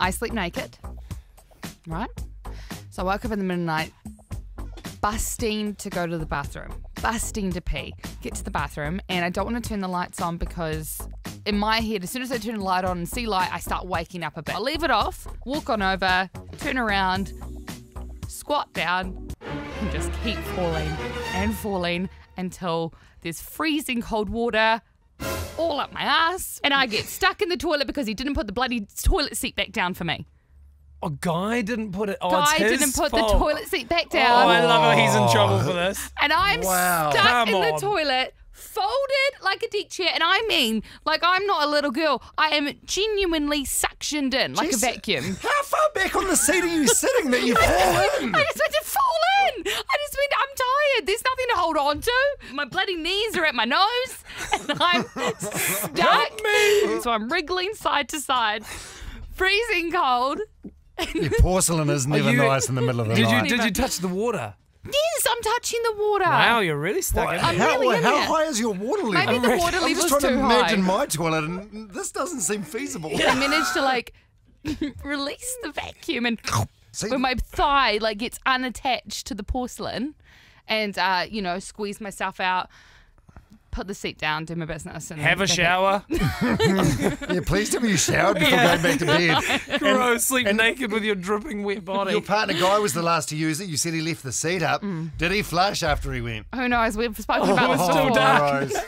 I sleep naked, right? So I woke up in the middle of the night, busting to go to the bathroom, busting to pee. Get to the bathroom, and I don't want to turn the lights on because in my head, as soon as I turn the light on and see light, I start waking up a bit. I leave it off, walk on over, turn around, squat down, and just keep falling and falling until there's freezing cold water all up my ass, and I get stuck in the toilet because he didn't put the bloody toilet seat back down for me. A guy didn't put it. Oh, Guy it's his didn't put fault. the toilet seat back down. Oh, down. I love how he's in oh. trouble for this. and I'm Wow. stuck Come in the toilet, folded like a deck chair. And I mean, like I'm not a little girl. I am genuinely suctioned in like Jeez. a vacuum. How far back on the seat are you sitting that you fall in? I just went to fall in. I just went, I'm tired. There's nothing to hold on to. My bloody knees are at my nose, and I'm stuck. So I'm wriggling side to side, freezing cold. Your porcelain is never you- nice in the middle of the Did you night. did you touch the water? Yes, I'm touching the water. Wow, you're really stuck What- in I'm how really how there. high is your water level? Maybe the water I'm just trying to imagine high. my toilet, and this doesn't seem feasible. I managed to like release the vacuum and See, when my thigh like gets unattached to the porcelain and uh, you know, squeeze myself out, put the seat down, do my business and Have a shower. yeah, please tell me you showered before going back to bed. Gross. Sleep and naked with your dripping wet body. Your partner guy was the last to use it. You said he left the seat up. Mm. Did he flush after he went? Who knows? We've spoken about this it's too dark. gross.